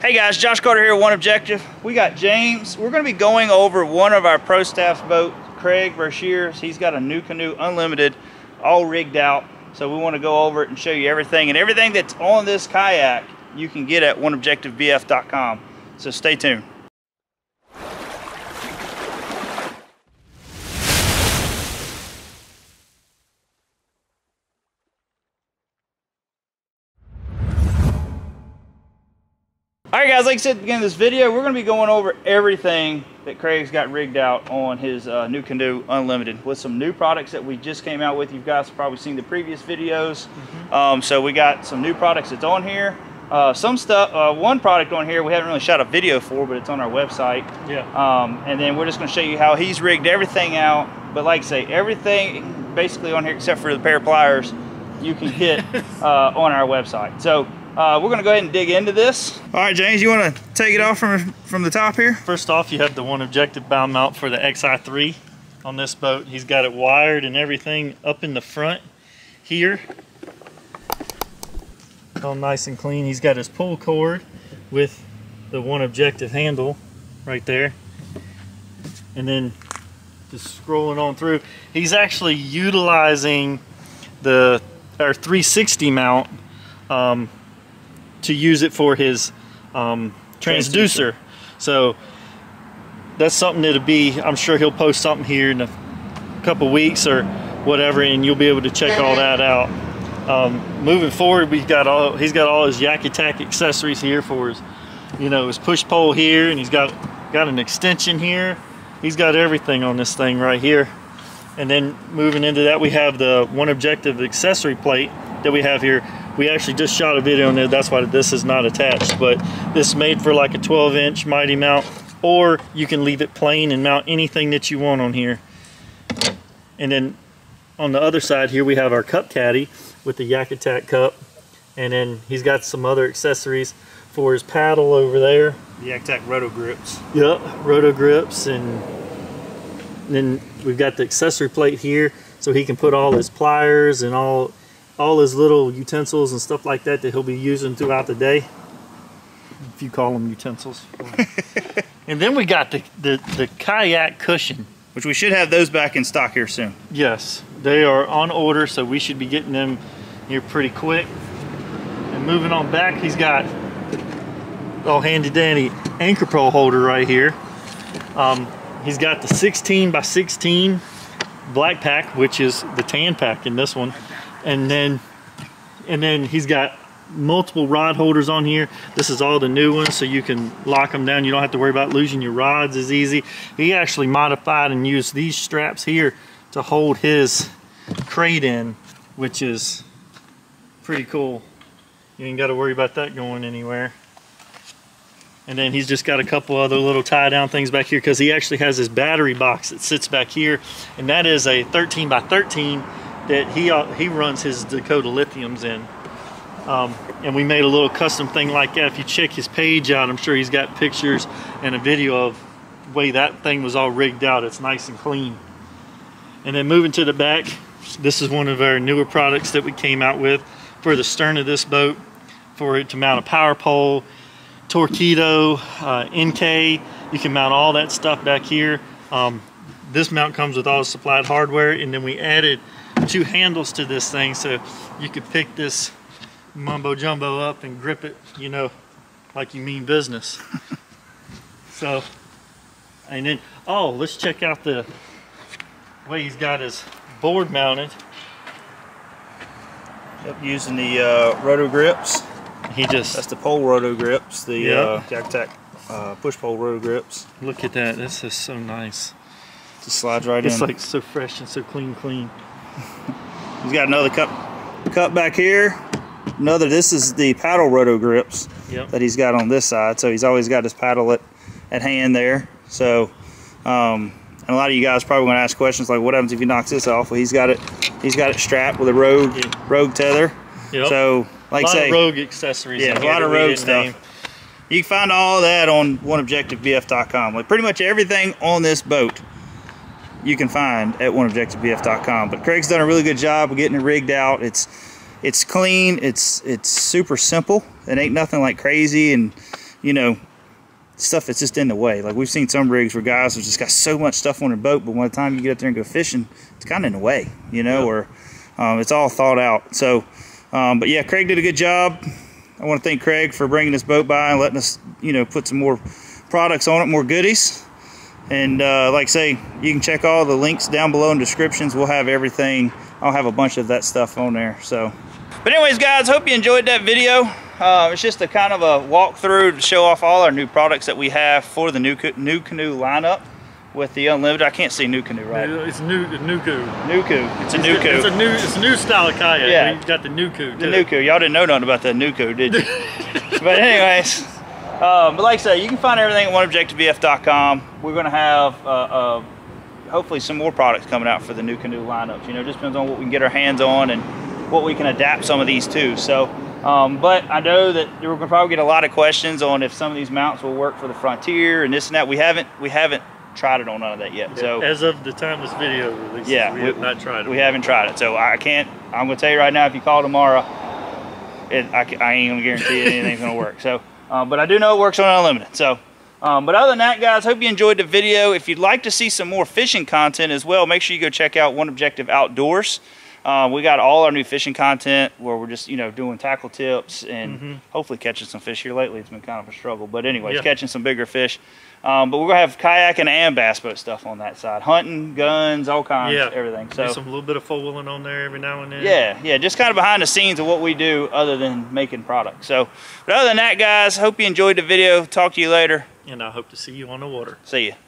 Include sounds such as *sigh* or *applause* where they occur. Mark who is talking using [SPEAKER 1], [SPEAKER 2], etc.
[SPEAKER 1] Hey guys, Josh Carter here, One Objective. We got James. We're going to be going over one of our pro staff's boat, Craig Verscheers. He's got a NuCanoe, Unlimited, all rigged out. So we want to go over it and show you everything. And everything that's on this kayak, you can get at oneobjectivebf.com. So stay tuned. Guys, like I said at the beginning of this video, we're going to be going over everything that Craig's got rigged out on his uh, Canoe Unlimited with some new products that we just came out with. You guys have probably seen the previous videos. Mm -hmm. um, so we got some new products that's on here. Uh, some stuff, uh, one product on here we haven't really shot a video for, but it's on our website.
[SPEAKER 2] Yeah.
[SPEAKER 1] Um, and then we're just going to show you how he's rigged everything out. But like I say, everything basically on here except for the pair of pliers you can get *laughs* uh, on our website. So uh, we're gonna go ahead and dig into this. All right, James, you wanna take it off from, from the top here?
[SPEAKER 2] First off, you have the one objective bow mount for the XI3 on this boat. He's got it wired and everything up in the front here. All nice and clean. He's got his pull cord with the one objective handle right there. And then just scrolling on through, he's actually utilizing the our 360 mount um, to use it for his um, transducer. transducer. So that's something that'll be, I'm sure he'll post something here in a couple weeks or whatever and you'll be able to check all that out. Um, moving forward, we've got all, he's got all his Yak Attack accessories here for his, you know, his push pole here and he's got, got an extension here. He's got everything on this thing right here. And then moving into that, we have the one objective accessory plate that we have here we actually just shot a video on it. That's why this is not attached but this is made for like a 12 inch mighty mount or you can leave it plain and mount anything that you want on here. And then on the other side here we have our cup caddy with the Yak Attack cup and then he's got some other accessories for his paddle over there.
[SPEAKER 1] The Yak Attack roto grips.
[SPEAKER 2] Yep roto grips and then we've got the accessory plate here so he can put all his pliers and all all his little utensils and stuff like that that he'll be using throughout the day. If you call them utensils. *laughs* and then we got the, the, the kayak cushion.
[SPEAKER 1] Which we should have those back in stock here soon.
[SPEAKER 2] Yes, they are on order, so we should be getting them here pretty quick. And moving on back, he's got oh handy dandy anchor pole holder right here. Um, he's got the 16 by 16 BlackPak, which is the tan pack in this one and then and then he's got multiple rod holders on here. This is all the new ones so you can lock them down. You don't have to worry about losing your rods as easy. He actually modified and used these straps here to hold his crate in which is pretty cool. You ain't got to worry about that going anywhere. And then he's just got a couple other little tie down things back here because he actually has his battery box that sits back here. And that is a 13 by 13 that he uh, he runs his Dakota lithiums in. Um, and we made a little custom thing like that. If you check his page out, I'm sure he's got pictures and a video of the way that thing was all rigged out. It's nice and clean. And then moving to the back, this is one of our newer products that we came out with for the stern of this boat for it to mount a power pole, Torqeedo, uh, NK. You can mount all that stuff back here. Um, this mount comes with all the supplied hardware and then we added two handles to this thing so you could pick this mumbo jumbo up and grip it, you know, like you mean business. *laughs* so, and then, oh, let's check out the way he's got his board mounted.
[SPEAKER 1] Yep, using the uh, roto grips.
[SPEAKER 2] He just
[SPEAKER 1] that's the pole roto grips, the yep. uh, Yak Attack uh, push pole roto grips.
[SPEAKER 2] Look at that, this is so nice.
[SPEAKER 1] Just slides right
[SPEAKER 2] it's
[SPEAKER 1] in.
[SPEAKER 2] It's like so fresh and so clean, clean. *laughs*
[SPEAKER 1] He's got another cup cup back here. Another, this is the paddle roto grips
[SPEAKER 2] yep.
[SPEAKER 1] that he's got on this side. So he's always got his paddle at, at hand there. So, um, and a lot of you guys probably want to ask questions like, what happens if he knocks this off? Well, he's got it, he's got it strapped with a rogue, yeah. rogue tether.
[SPEAKER 2] Yep.
[SPEAKER 1] So, like say,
[SPEAKER 2] rogue accessories.
[SPEAKER 1] Yeah, a lot of rogue stuff. Name. You can find all that on oneobjectivebf.com. Like pretty much everything on this boat you can find at oneobjectivebf.com. But Craig's done a really good job of getting it rigged out. It's it's clean. It's it's super simple. It ain't nothing like crazy and you know, stuff that's just in the way. Like we've seen some rigs where guys have just got so much stuff on their boat, but by the time you get up there and go fishing, it's kind of in the way, you know,
[SPEAKER 2] Yep.
[SPEAKER 1] or um, it's all thought out. So, um, but yeah, Craig did a good job. I want to thank Craig for bringing this boat by and letting us, you know, put some more products on it, more goodies. And uh, like I say, you can check all the links down below in descriptions. We'll have everything. I'll have a bunch of that stuff on there. So, but anyways, guys, hope you enjoyed that video. Uh, it's just a kind of a walkthrough to show off all our new products that we have for the new new canoe lineup with the unlimited. I can't see new canoe right.
[SPEAKER 2] It's new, Nuku.
[SPEAKER 1] Nuku. It's a Nuku.
[SPEAKER 2] It's a new, it's a new style of kayak.
[SPEAKER 1] Yeah.
[SPEAKER 2] We got the Nuku.
[SPEAKER 1] The Nuku. Y'all didn't know nothing about the Nuku, did you? *laughs* but anyways, um, but like I said, you can find everything at oneobjectivebf.com. We're going to have uh, uh, hopefully some more products coming out for the NuCanoe lineups. You know, just depends on what we can get our hands on and what we can adapt some of these to. So, um, but I know that we're going to probably get a lot of questions on if some of these mounts will work for the Frontier and this and that. We haven't we haven't tried it on none of that yet. So
[SPEAKER 2] as of the time this video releases,
[SPEAKER 1] yeah,
[SPEAKER 2] we, have not tried it.
[SPEAKER 1] We haven't tried it, so I can't. I'm gonna tell you right now, if you call tomorrow, it, I, I ain't gonna guarantee anything's gonna work. So, um, but I do know it works on unlimited. So, um, but other than that, guys, hope you enjoyed the video. If you'd like to see some more fishing content as well, make sure you go check out One Objective Outdoors. Uh, we got all our new fishing content where we're just you know doing tackle tips and
[SPEAKER 2] Mhm.
[SPEAKER 1] hopefully catching some fish here lately. It's been kind of a struggle, but anyways,
[SPEAKER 2] Yeah.
[SPEAKER 1] catching some bigger fish. Um, but we're gonna have kayaking and bass boat stuff on that side, hunting, guns, all kinds,
[SPEAKER 2] Yeah.
[SPEAKER 1] everything. So
[SPEAKER 2] some little bit of four wheeling on there every now and then.
[SPEAKER 1] yeah, yeah, just kind of behind the scenes of what we do other than making products. So, but other than that, guys, hope you enjoyed the video. Talk to you later.
[SPEAKER 2] And I hope to see you on the water.
[SPEAKER 1] See you.